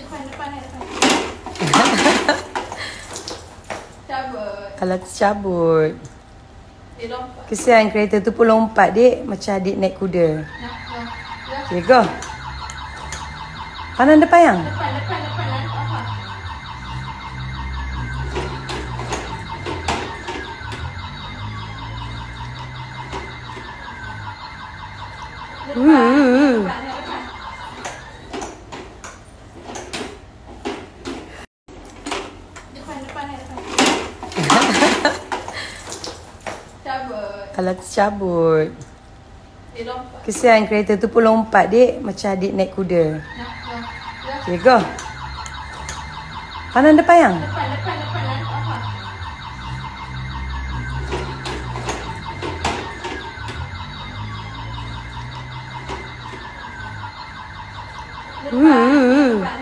Kalau tercabut Dia lompat. Kesian kereta tu pun lompat dek Macam adik naik kuda. Okay ya, go. Panan depan yang? Depan depan depan Depan depan depan Kalau tercabut. Kesian kereta tu pun lompat, dek. Macam adik naik kuda. Okay, go. Kanan depan yang. Depan, depan, depan. Apa? Depan, Hmm. depan,